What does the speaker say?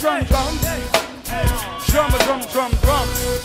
drum, drum. Drum, drum, drum, drum.